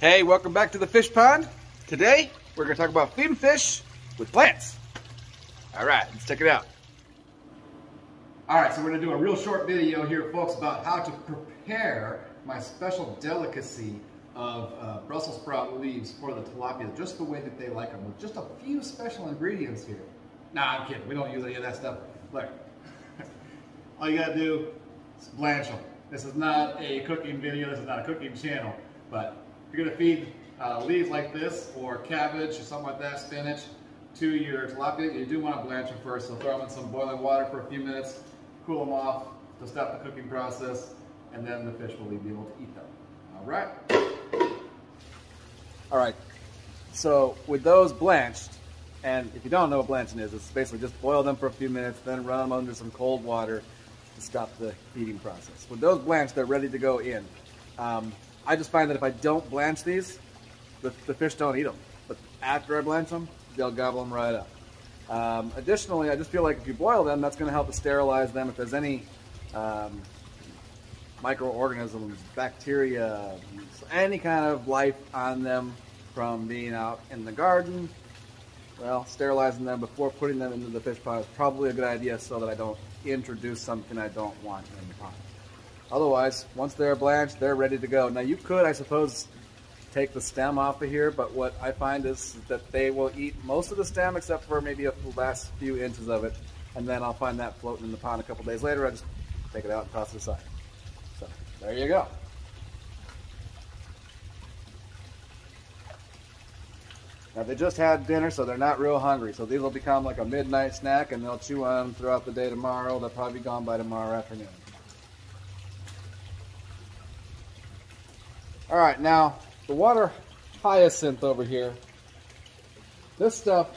Hey, welcome back to the fish pond. Today, we're going to talk about feeding fish with plants. All right, let's check it out. All right, so we're to do a real short video here, folks, about how to prepare my special delicacy of uh, Brussels sprout leaves for the tilapia, just the way that they like them, with just a few special ingredients here. Nah, I'm kidding. We don't use any of that stuff. Look, all you got to do is blanch them. This is not a cooking video. This is not a cooking channel, but if you're gonna feed uh, leaves like this or cabbage or something like that, spinach, to your tilapia, you do want to blanch them first. So throw them in some boiling water for a few minutes, cool them off to stop the cooking process, and then the fish will be able to eat them. All right. All right. So with those blanched, and if you don't know what blanching is, it's basically just boil them for a few minutes, then run them under some cold water to stop the heating process. With those blanched, they're ready to go in. Um, I just find that if I don't blanch these, the, the fish don't eat them. But after I blanch them, they'll gobble them right up. Um, additionally, I just feel like if you boil them, that's going to help to sterilize them. If there's any um, microorganisms, bacteria, any kind of life on them from being out in the garden, well, sterilizing them before putting them into the fish pond is probably a good idea so that I don't introduce something I don't want in the pond. Otherwise, once they're blanched, they're ready to go. Now you could, I suppose, take the stem off of here, but what I find is that they will eat most of the stem except for maybe the last few inches of it, and then I'll find that floating in the pond a couple days later. I just take it out and toss it aside. So there you go. Now they just had dinner, so they're not real hungry. So these will become like a midnight snack, and they'll chew on them throughout the day tomorrow. They'll probably be gone by tomorrow afternoon. All right, now the water hyacinth over here. This stuff.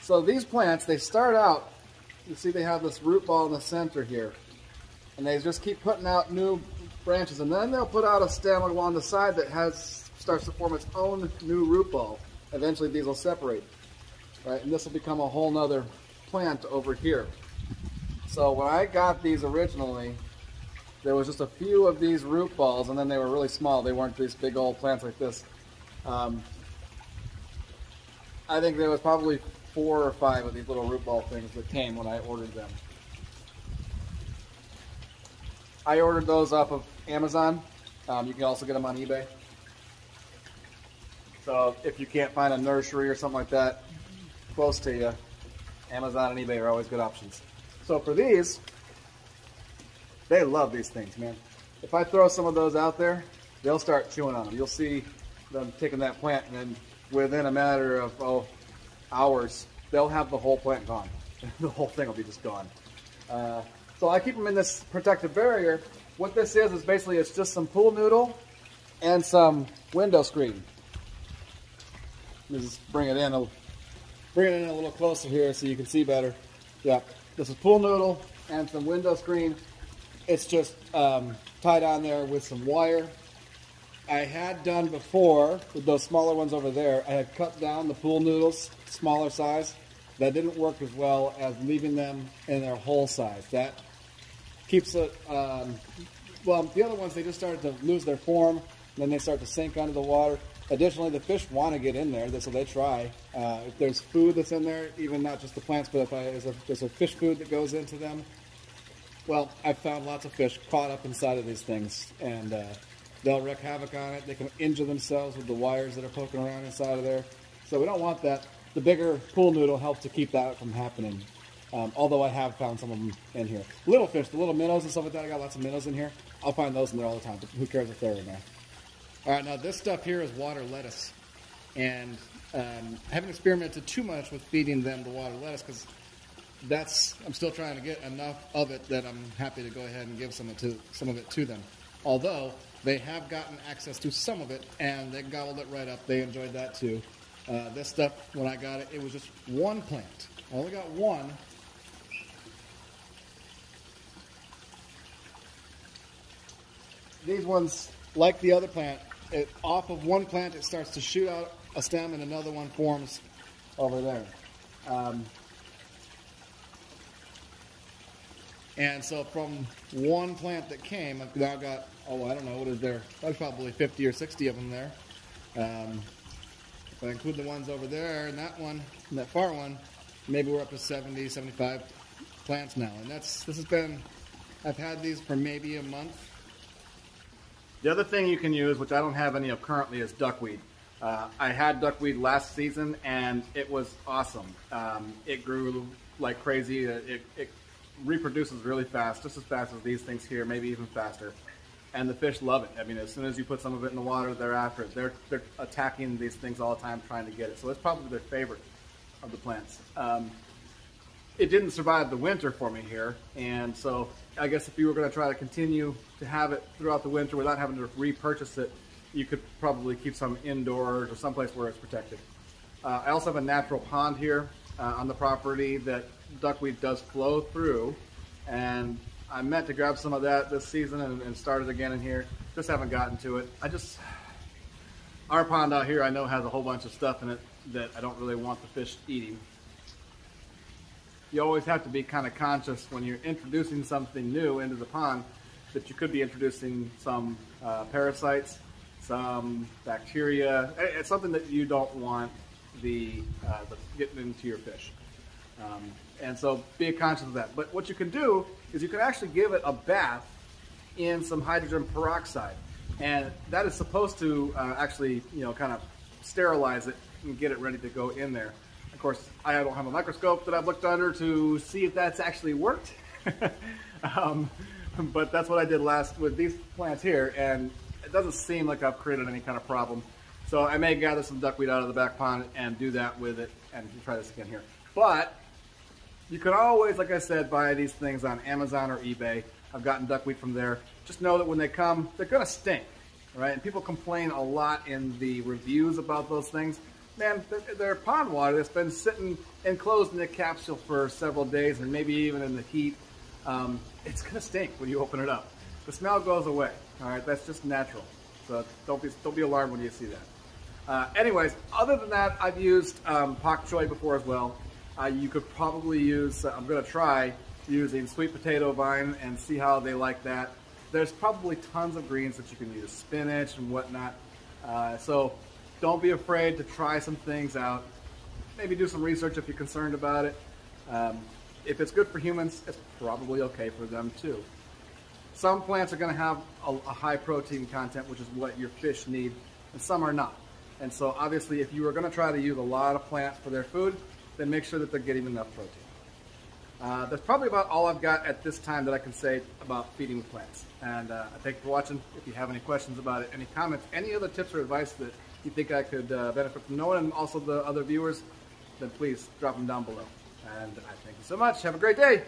So these plants, they start out, you see they have this root ball in the center here. And they just keep putting out new branches. And then they'll put out a stem along the side that has starts to form its own new root ball. Eventually these will separate right? And this will become a whole nother plant over here. So when I got these originally, there was just a few of these root balls, and then they were really small. They weren't these big old plants like this. Um, I think there was probably four or five of these little root ball things that came when I ordered them. I ordered those off of Amazon. Um, you can also get them on eBay. So if you can't find a nursery or something like that, close to you, Amazon and eBay are always good options. So for these, they love these things, man. If I throw some of those out there, they'll start chewing on them. You'll see them taking that plant, and then within a matter of oh, hours, they'll have the whole plant gone. the whole thing will be just gone. Uh, so I keep them in this protective barrier. What this is, is basically it's just some pool noodle and some window screen. Let me just bring it in a Bring it in a little closer here so you can see better. Yeah, this is pool noodle and some window screen. It's just um, tied on there with some wire. I had done before with those smaller ones over there. I had cut down the pool noodles, smaller size. That didn't work as well as leaving them in their whole size. That keeps it. Um, well, the other ones they just started to lose their form, then they start to sink under the water. Additionally, the fish want to get in there, so they try. Uh, if there's food that's in there, even not just the plants, but if I, there's, a, there's a fish food that goes into them, well, I've found lots of fish caught up inside of these things, and uh, they'll wreak havoc on it. They can injure themselves with the wires that are poking around inside of there. So we don't want that. The bigger pool noodle helps to keep that from happening. Um, although I have found some of them in here. Little fish, the little minnows and stuff like that, I got lots of minnows in here. I'll find those in there all the time. But who cares if they're in there? All right, now this stuff here is water lettuce. And um, I haven't experimented too much with feeding them the water lettuce because that's I'm still trying to get enough of it that I'm happy to go ahead and give some of, to, some of it to them. Although they have gotten access to some of it and they gobbled it right up. They enjoyed that too. Uh, this stuff, when I got it, it was just one plant. I only got one. These ones, like the other plant, it, off of one plant, it starts to shoot out a stem and another one forms over there. Um, And so from one plant that came, I've now got, oh, I don't know, what is there? There's probably 50 or 60 of them there. Um, if I include the ones over there and that one and that far one, maybe we're up to 70, 75 plants now. And that's, this has been, I've had these for maybe a month. The other thing you can use, which I don't have any of currently, is duckweed. Uh, I had duckweed last season and it was awesome. Um, it grew like crazy. It, it, reproduces really fast, just as fast as these things here, maybe even faster. And the fish love it. I mean, as soon as you put some of it in the water, they're after it. They're, they're attacking these things all the time, trying to get it. So it's probably their favorite of the plants. Um, it didn't survive the winter for me here, and so I guess if you were going to try to continue to have it throughout the winter without having to repurchase it, you could probably keep some indoors or someplace where it's protected. Uh, I also have a natural pond here uh, on the property that duckweed does flow through. And I meant to grab some of that this season and, and start it again in here. Just haven't gotten to it. I just, our pond out here I know has a whole bunch of stuff in it that I don't really want the fish eating. You always have to be kind of conscious when you're introducing something new into the pond that you could be introducing some uh, parasites, some bacteria. It's something that you don't want the, uh, the getting into your fish. Um, and so be conscious of that. But what you can do is you can actually give it a bath in some hydrogen peroxide. And that is supposed to uh, actually, you know, kind of sterilize it and get it ready to go in there. Of course, I don't have a microscope that I've looked under to see if that's actually worked. um, but that's what I did last with these plants here, and it doesn't seem like I've created any kind of problem. So I may gather some duckweed out of the back pond and do that with it and try this again here. But you can always, like I said, buy these things on Amazon or eBay. I've gotten duckweed from there. Just know that when they come, they're gonna stink, right? And people complain a lot in the reviews about those things. Man, they're pond water that's been sitting enclosed in a capsule for several days and maybe even in the heat. Um, it's gonna stink when you open it up. The smell goes away, all right? That's just natural. So don't be, don't be alarmed when you see that. Uh, anyways, other than that, I've used um, pak choi before as well. Uh, you could probably use, uh, I'm gonna try using sweet potato vine and see how they like that. There's probably tons of greens that you can use, spinach and whatnot. Uh, so don't be afraid to try some things out. Maybe do some research if you're concerned about it. Um, if it's good for humans, it's probably okay for them too. Some plants are gonna have a, a high protein content, which is what your fish need, and some are not. And so obviously if you are gonna try to use a lot of plants for their food, then make sure that they're getting enough protein. Uh, that's probably about all I've got at this time that I can say about feeding plants. And uh, I thank you for watching. If you have any questions about it, any comments, any other tips or advice that you think I could uh, benefit from knowing, and also the other viewers, then please drop them down below. And I thank you so much. Have a great day.